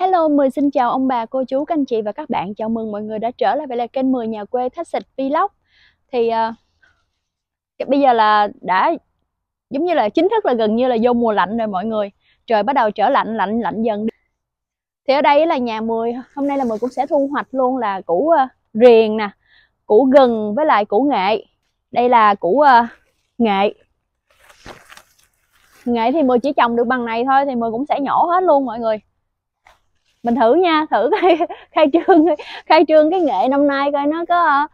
Hello, mời xin chào ông bà, cô chú, các anh chị và các bạn. Chào mừng mọi người đã trở lại với lại kênh 10 nhà quê Thách Xịt Vlog. Thì uh, bây giờ là đã giống như là chính thức là gần như là vô mùa lạnh rồi mọi người. Trời bắt đầu trở lạnh, lạnh, lạnh dần. Thì ở đây là nhà 10, hôm nay là 10 cũng sẽ thu hoạch luôn là củ ờ, uh, riềng nè, củ gừng với lại củ nghệ. Đây là củ uh, nghệ. Nghệ thì 10 chỉ trồng được bằng này thôi thì 10 cũng sẽ nhổ hết luôn mọi người mình thử nha thử khai, khai trương khai trương cái nghệ năm nay coi nó có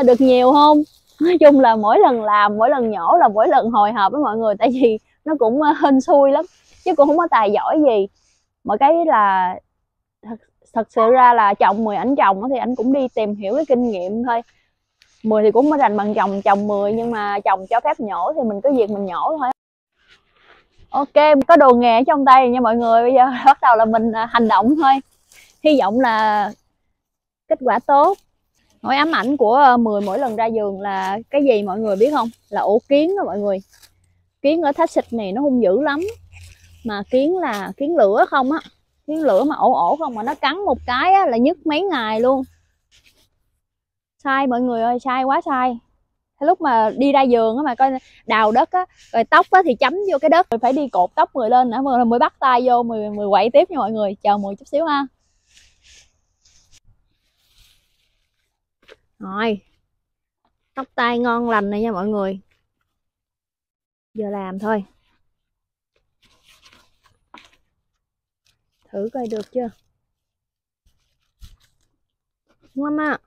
uh, được nhiều không? Nói chung là mỗi lần làm mỗi lần nhổ là mỗi lần hồi hộp với mọi người tại vì nó cũng uh, hên xui lắm chứ cũng không có tài giỏi gì. Mọi cái là thật, thật sự ra là chồng mười ảnh chồng thì anh cũng đi tìm hiểu cái kinh nghiệm thôi. Mười thì cũng mới rành bằng chồng chồng mười nhưng mà chồng cho phép nhổ thì mình cứ việc mình nhổ thôi ok có đồ nghề ở trong tay nha mọi người. Bây giờ bắt đầu là mình à, hành động thôi. Hy vọng là kết quả tốt. Nỗi ám ảnh của à, 10 mỗi lần ra giường là cái gì mọi người biết không? Là ổ kiến đó mọi người. Kiến ở thách xịt này nó hung dữ lắm. Mà kiến là kiến lửa không á. Kiến lửa mà ổ ổ không mà nó cắn một cái á, là nhức mấy ngày luôn. Sai mọi người ơi sai quá sai lúc mà đi ra giường á mà coi đào đất á rồi tóc á thì chấm vô cái đất rồi phải đi cột tóc người lên nữa mới, mới bắt tay vô mười mười quậy tiếp nha mọi người. Chờ mười chút xíu ha. Rồi. Tóc tai ngon lành này nha mọi người. Giờ làm thôi. Thử coi được chưa? Ngon ạ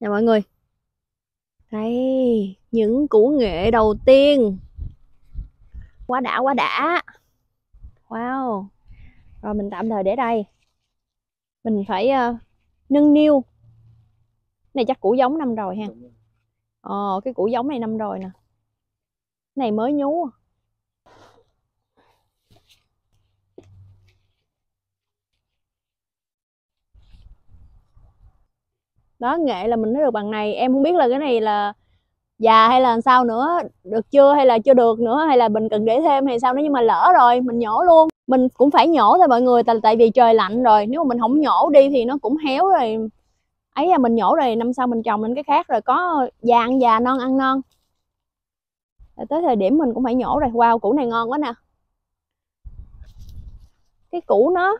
nè mọi người. Đây những củ nghệ đầu tiên. Quá đã quá đã. Wow. Rồi mình tạm thời để đây. Mình phải uh, nâng niu. Này chắc củ giống năm rồi ha. Ờ cái củ giống này năm rồi nè. Này mới nhú đó, nghệ là mình nói được bằng này. Em không biết là cái này là già hay là sao nữa, được chưa hay là chưa được nữa, hay là mình cần để thêm hay sao nữa, nhưng mà lỡ rồi, mình nhổ luôn. Mình cũng phải nhổ thôi mọi người, tại tại vì trời lạnh rồi. Nếu mà mình không nhổ đi thì nó cũng héo rồi. Ấy là mình nhổ rồi, năm sau mình trồng lên cái khác rồi, có già ăn già, non ăn non. Tới thời điểm mình cũng phải nhổ rồi. Wow, củ này ngon quá nè. Cái củ nó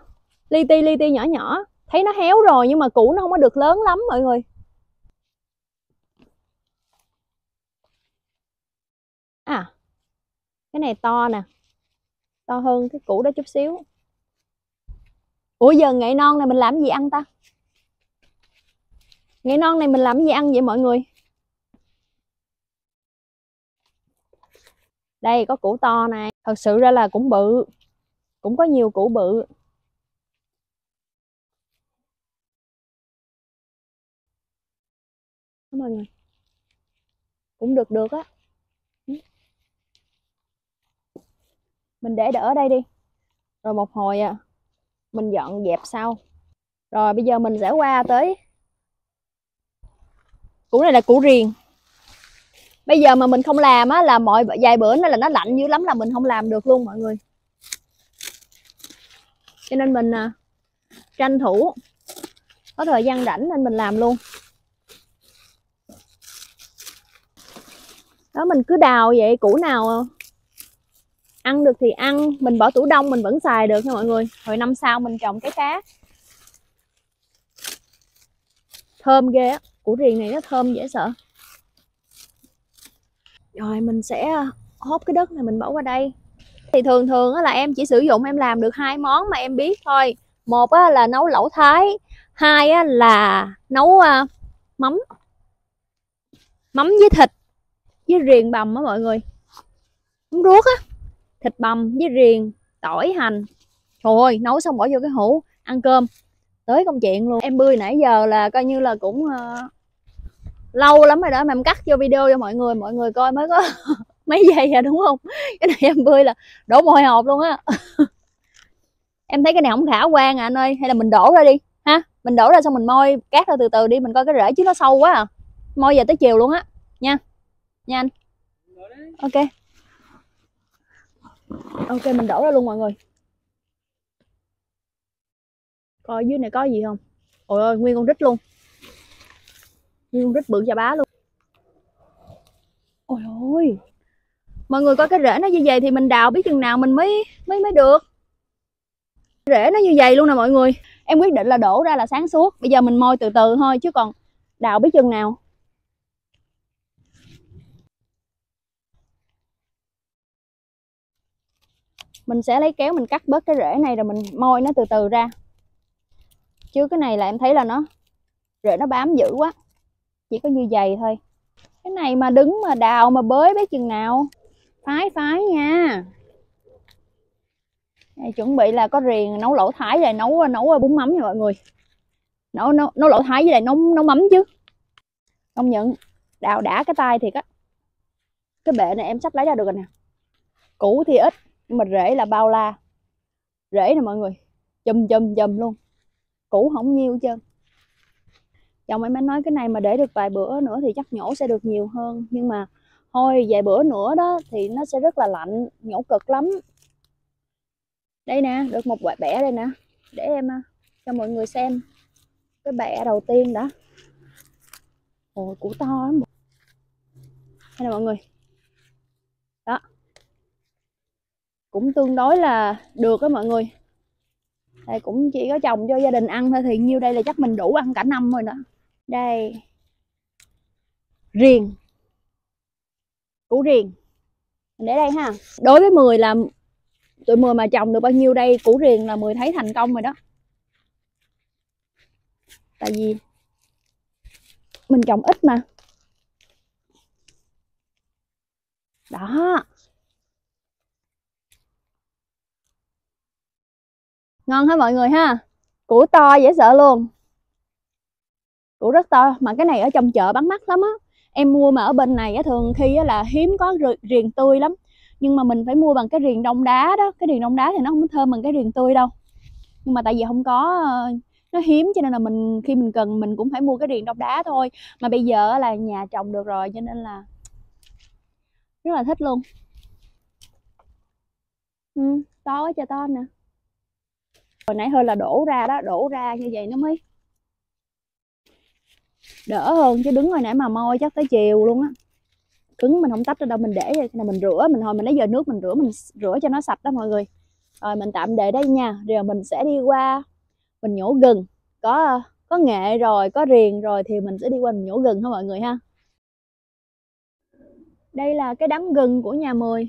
li ti li ti nhỏ nhỏ thấy nó héo rồi, nhưng mà củ nó không có được lớn lắm, mọi người. À cái này to nè. To hơn cái củ đó chút xíu. Ủa, giờ nghệ non này mình làm gì ăn ta? Nghệ non này mình làm gì ăn vậy, mọi người? Đây, có củ to này. Thật sự ra là cũng bự. Cũng có nhiều củ bự. Đó mọi rồi cũng được được á. Ừ. Mình để đỡ đây đi. Rồi một hồi à mình dọn dẹp sau. Rồi bây giờ mình sẽ qua tới củ này là củ riềng bây giờ mà mình không làm á là mọi vài bữa nó là nó lạnh dữ lắm là mình không làm được luôn mọi người. Cho nên mình à, tranh thủ có thời gian rảnh nên mình làm luôn. Đó, mình cứ đào vậy, củ nào ăn được thì ăn, mình bỏ tủ đông mình vẫn xài được nha mọi người. Hồi năm sau mình trồng cái cá. Thơm ghê á, củ riềng này nó thơm dễ sợ. Rồi, mình sẽ hốt cái đất này, mình bỏ qua đây. Thì thường thường là em chỉ sử dụng, em làm được hai món mà em biết thôi. Một là nấu lẩu thái, hai là nấu à, mắm. Mắm với thịt với riềng bằm á mọi người. Mắm ruốc á thịt bằm với riềng tỏi hành. Trời ơi nấu xong bỏ vô cái hũ ăn cơm. Tới công chuyện luôn. Em bươi nãy giờ là coi như là cũng uh, lâu lắm rồi đó mà em cắt vô video cho mọi người mọi người coi mới có mấy giây à đúng không? Cái này em bươi là đổ mồ hôi hột luôn á. Em thấy cái này không khả quan à anh ơi. Hay là mình đổ ra đi ha? Mình đổ ra xong mình môi cát ra từ từ đi mình coi cái rễ chứ nó sâu quá à. Môi giờ tới chiều luôn á nha nha anh. Ok. Ok, mình đổ ra luôn mọi người. Coi dưới này có gì không? Ôi ơi, nguyên con rít luôn. Nguyên con rít bự chà bá luôn. Ôi ôi. Mọi người coi cái rễ nó như vậy thì mình đào biết chừng nào mình mới mới mới được. Rễ nó như vậy luôn nè mọi người. Em quyết định là đổ ra là sáng suốt. Bây giờ mình môi từ từ thôi, chứ còn đào biết chừng nào. Mình sẽ lấy kéo mình cắt bớt cái rễ này rồi mình moi nó từ từ ra. Chứ cái này là em thấy là nó rễ nó bám dữ quá. Chỉ có như vậy thôi. Cái này mà đứng mà đào mà bới biết chừng nào? Phái phái nha. Này, chuẩn bị là có riềng nấu lẩu thái rồi nấu nấu bún mắm nha mọi người. Nấu nấu, nấu lẩu thái với lại nấu nấu mắm chứ. Công nhận đào đã cái tay thiệt á. Cái bệ này em sắp lấy ra được rồi nè. Cũ thì ít nhưng mà rễ là bao la. Rễ nè mọi người. Chùm chùm chùm luôn. Cũ không nhiêu hết trơn. Chồng em mới nói cái này mà để được vài bữa nữa thì chắc nhổ sẽ được nhiều hơn. Nhưng mà thôi, vài bữa nữa đó thì nó sẽ rất là lạnh, nhổ cực lắm. Đây nè, được một quả bẻ đây nè. Để em à, cho mọi người xem cái bẻ đầu tiên đã. Ôi, củ to lắm. Đây nè mọi người đó cũng tương đối là được đó mọi người. Đây, cũng chỉ có trồng cho gia đình ăn thôi, thì nhiêu đây là chắc mình đủ ăn cả năm rồi đó. Đây. Riềng củ riềng mình để đây ha. Đối với 10 là tụi 10 mà trồng được bao nhiêu đây? Củ riềng là 10 thấy thành công rồi đó. Tại vì mình trồng ít mà. Đó. Ngon hả mọi người ha? Củ to dễ sợ luôn. Củ rất to mà cái này ở trong chợ bán mắc lắm á. Em mua mà ở bên này á thường khi á là hiếm có riềng tươi lắm. Nhưng mà mình phải mua bằng cái riềng đông đá đó. Cái riềng đông đá thì nó không thơm bằng cái riềng tươi đâu. Nhưng mà tại vì không có ờ, nó hiếm cho nên là mình khi mình cần mình cũng phải mua cái riềng đông đá thôi. Mà bây giờ là nhà trồng được rồi cho nên là rất là thích luôn. Ừ, to quá trời to nè hồi nãy hơi là đổ ra đó, đổ ra như vậy nó mới đỡ hơn chứ đứng hồi nãy mà môi chắc tới chiều luôn á. Cứng mình không tách ra đâu, mình để rồi mình rửa, mình hồi mình lấy giờ nước mình rửa mình rửa cho nó sạch đó mọi người. Rồi mình tạm để đây nha, rồi mình sẽ đi qua, mình nhổ gừng. Có có nghệ rồi, có riềng rồi thì mình sẽ đi qua mình nhổ gừng ha mọi người ha? Đây là cái đám gừng của nhà mười.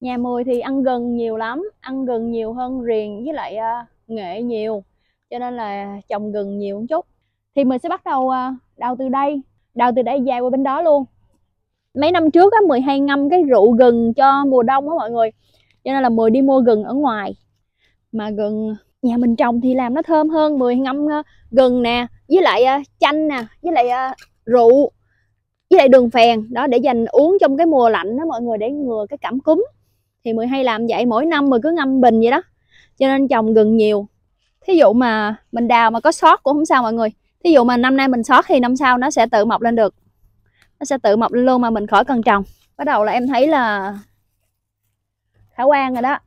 Nhà mười thì ăn gừng nhiều lắm ăn gừng nhiều hơn riềng với lại uh, nghệ nhiều cho nên là trồng gừng nhiều một chút. Thì mình sẽ bắt đầu uh, đào từ đây đào từ đây dài qua bên đó luôn. Mấy năm trước á mười hay ngâm cái rượu gừng cho mùa đông á mọi người cho nên là mười đi mua gừng ở ngoài. Mà gừng nhà mình trồng thì làm nó thơm hơn mười ngâm à, uh, gừng nè với lại uh, chanh nè với lại uh, rượu với lại đường phèn. Đó để dành uống trong cái mùa lạnh đó mọi người để ngừa cái cảm cúm thì mười hay làm vậy, mỗi năm mà cứ ngâm bình vậy đó. Cho nên trồng gừng nhiều. Thí dụ mà mình đào mà có sót cũng không sao mọi người. Thí dụ mà năm nay mình sót thì năm sau nó sẽ tự mọc lên được. Nó sẽ tự mọc lên luôn mà mình khỏi cần trồng. Bắt đầu là em thấy là khả quan rồi đó.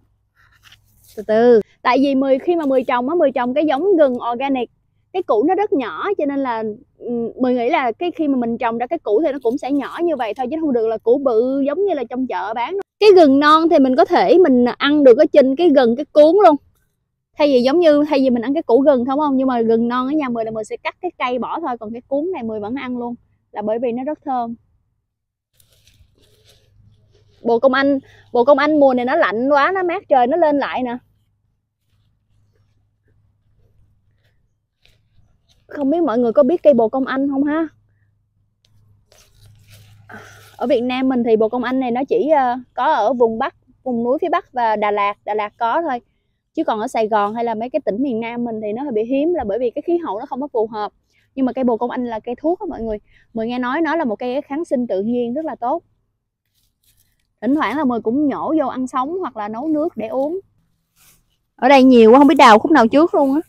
Từ từ. Tại vì mười, khi mà mười trồng á, mười trồng cái giống gừng organic cái củ nó rất nhỏ, cho nên là mình nghĩ là cái khi mà mình trồng ra cái củ thì nó cũng sẽ nhỏ như vậy thôi, chứ không được là củ bự giống như là trong chợ bán cái gừng non thì mình có thể mình ăn được ở trên cái gừng cái cuốn luôn. Thay vì giống như, thay vì mình ăn cái củ gừng, không không? Nhưng mà gừng non ở nhà mười là mình sẽ cắt cái cây bỏ thôi, còn cái cuốn này mười vẫn ăn luôn, là bởi vì nó rất thơm. Bộ công anh, bộ công anh mùa này nó lạnh quá, nó mát trời, nó lên lại nè. Không biết mọi người có biết cây bồ công anh không ha? Ở Việt Nam mình thì bồ công anh này nó chỉ ờ, có ở vùng Bắc, vùng núi phía Bắc và Đà Lạt Đà Lạt có thôi. Chứ còn ở Sài Gòn hay là mấy cái tỉnh miền Nam mình thì nó hơi bị hiếm là bởi vì cái khí hậu nó không có phù hợp. Nhưng mà cây bồ công anh là cây thuốc đó mọi người. Mọi nghe nói nó là một cây kháng sinh tự nhiên rất là tốt. Thỉnh thoảng là mọi cũng nhổ vô ăn sống hoặc là nấu nước để uống. Ở đây nhiều quá, không biết đào khúc nào trước luôn á.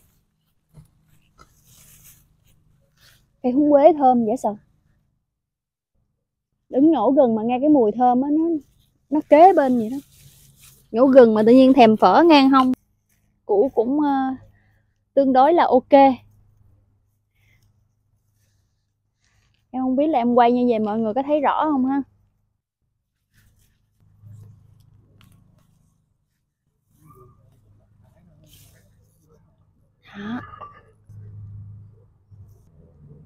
Cây húng quế thơm dễ sợ. Đứng nhổ gừng mà nghe cái mùi thơm á nó nó kế bên vậy đó. Nhổ gừng mà tự nhiên thèm phở ngang không củ cũng uh, tương đối là ok. Em không biết là em quay như vậy mọi người có thấy rõ không ha? Đó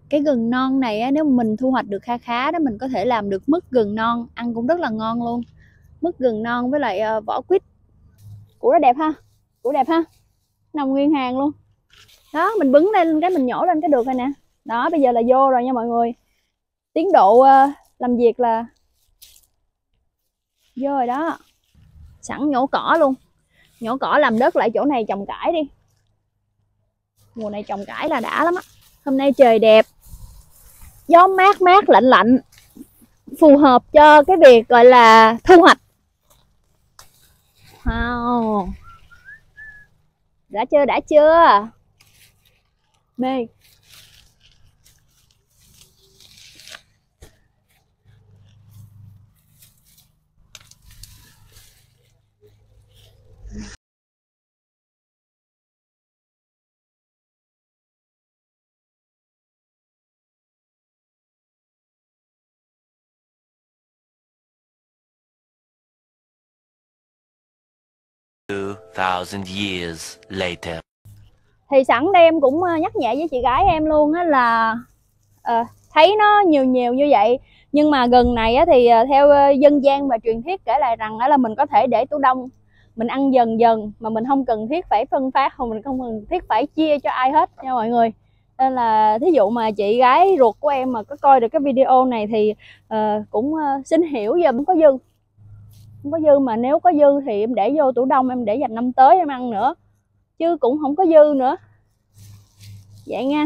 cái gừng non này á, nếu mình thu hoạch được kha khá đó mình có thể làm được mứt gừng non ăn cũng rất là ngon luôn. Mứt gừng non với lại uh, vỏ quýt. Củ nó đẹp ha? Củ đẹp ha? Nằm nguyên hàng luôn. Đó mình bứng lên cái mình nhổ lên cái được rồi nè. Đó bây giờ là vô rồi nha mọi người. Tiến độ uh, làm việc là vô rồi đó. Sẵn nhổ cỏ luôn. Nhổ cỏ làm đất lại chỗ này trồng cải đi. Mùa này trồng cải là đã lắm á. Hôm nay trời đẹp gió mát mát, lạnh lạnh, phù hợp cho cái việc, gọi là, thu hoạch. Wow. Đã chưa đã chưa. Mê. Thousand years later. thì sẵn đây em cũng ờ, nhắc nhẹ với chị gái em luôn á là uh, thấy nó nhiều nhiều như vậy. Nhưng mà gần này á, thì ờ, theo dân gian và truyền thuyết kể lại rằng đó là mình có thể để tủ đông. Mình ăn dần dần mà mình không cần thiết phải phân phát hoặc mình không cần thiết phải chia cho ai hết nha mọi người. Nên là thí dụ mà chị gái ruột của em mà có coi được cái video này thì uh, cũng uh, xin hiểu giùm có dư không có dư mà nếu có dư thì em để vô tủ đông, em để dành năm tới em ăn nữa. Chứ cũng không có dư nữa. Vậy nha.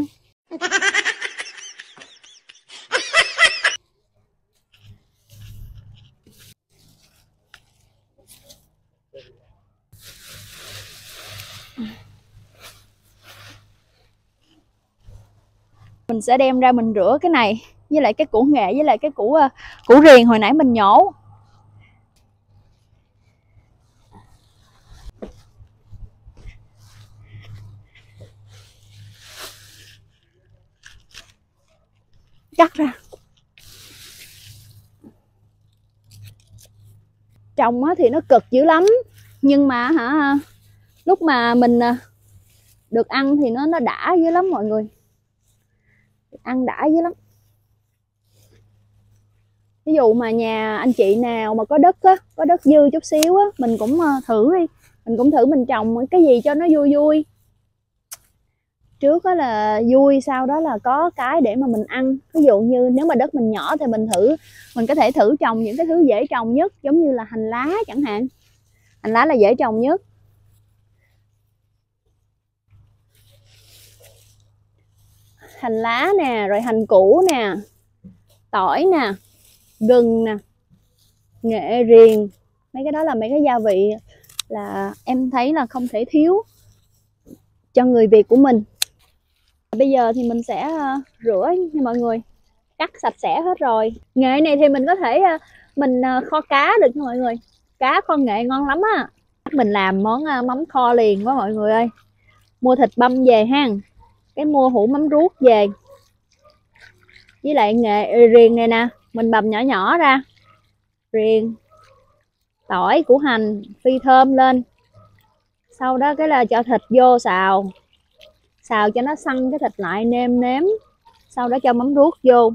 Mình sẽ đem ra mình rửa cái này với lại cái củ nghệ với lại cái củ ờ, củ riềng hồi nãy mình nhổ. Cắt ra. Trồng thì nó cực dữ lắm. Nhưng mà hả, lúc mà mình à, được ăn thì nó nó đã dữ lắm mọi người. Ăn đã dữ lắm. Ví dụ mà nhà anh chị nào mà có đất á, có đất dư chút xíu á, mình cũng à, thử đi. Mình cũng thử mình trồng cái gì cho nó vui vui trước đó là vui, sau đó là có cái để mà mình ăn. Ví dụ như nếu mà đất mình nhỏ thì mình thử, mình có thể thử trồng những cái thứ dễ trồng nhất, giống như là hành lá chẳng hạn. Hành lá là dễ trồng nhất. Hành lá nè, rồi hành củ nè, tỏi nè, gừng nè, nghệ riềng mấy cái đó là mấy cái gia vị là em thấy là không thể thiếu cho người việt của mình bây giờ thì mình sẽ ờ, rửa nha mọi người. Cắt sạch sẽ hết rồi. Nghệ này thì mình có thể ờ, mình ờ, kho cá được nha mọi người. Cá kho nghệ ngon lắm á. Mình làm món mắm kho liền quá mọi người ơi. Mua thịt băm về ha cái mua hũ mắm ruốc về. Với lại nghệ riềng này nè, mình bầm nhỏ nhỏ ra. Riềng tỏi củ hành, phi thơm lên. Sau đó cái là cho thịt vô xào xào cho nó săn cái thịt lại nêm nếm. Sau đó cho mắm ruốc vô.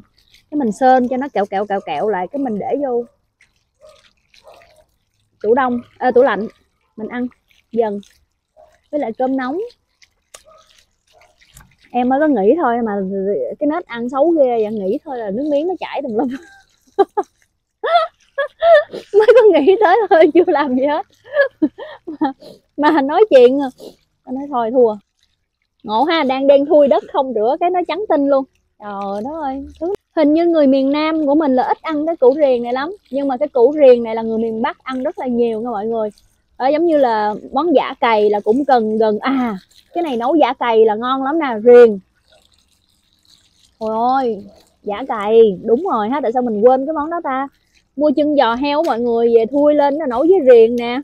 Cái mình sơn cho nó kẹo kẹo kẹo kẹo lại cái mình để vô. Tủ đông à, tủ lạnh. Mình ăn dần. Với lại cơm nóng. Em mới có nghĩ thôi mà cái nết ăn xấu ghê vậy. Nghĩ thôi là nước miếng nó chảy tùm lum. Mới có nghĩ tới thôi chưa làm gì hết. Mà, mà nói chuyện nói thôi thua ngộ ha đang đen thui đất không rửa cái nó trắng tinh luôn. Trời đất ơi thứ hình như người miền nam của mình là ít ăn cái củ riềng này lắm nhưng mà cái củ riềng này là người miền bắc ăn rất là nhiều nha mọi người. Đó, giống như là món giả cày là cũng cần gần à cái này nấu giả cày là ngon lắm nè riềng ôi ôi giả cày đúng rồi ha tại sao mình quên cái món đó ta? Mua chân giò heo mọi người về thui lên nó nấu với riềng nè.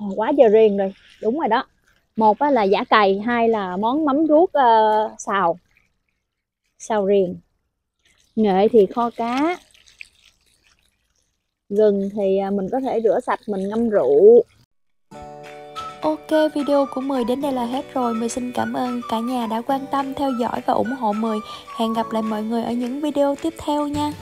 Ờ, quá giờ riêng rồi đúng rồi đó một là giả cày hai là món mắm ruốc uh, xào xào riềng nghệ thì kho cá gừng thì à, mình có thể rửa sạch mình ngâm rượu Ok, video của 10 đến đây là hết rồi. Mười xin cảm ơn cả nhà đã quan tâm, theo dõi và ủng hộ 10. Hẹn gặp lại mọi người ở những video tiếp theo nha.